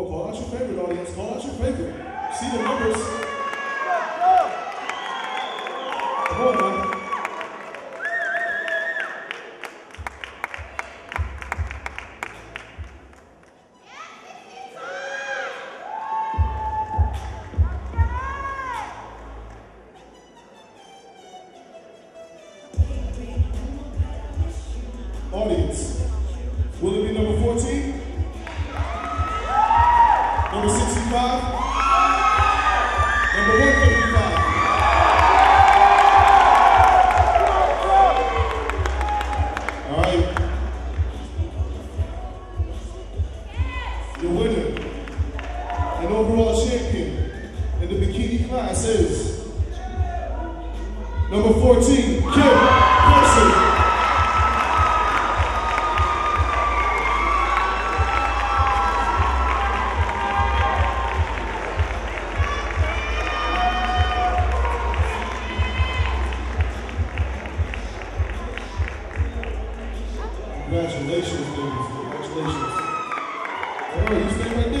on, call out your favorite audience. Call out your favorite. See the numbers. Come on, man. Audience, will it be number Number 65? Number 135? All right. The winner and overall champion in the bikini class is number 14, Kim Congratulations, ladies. Congratulations. All right, you stay right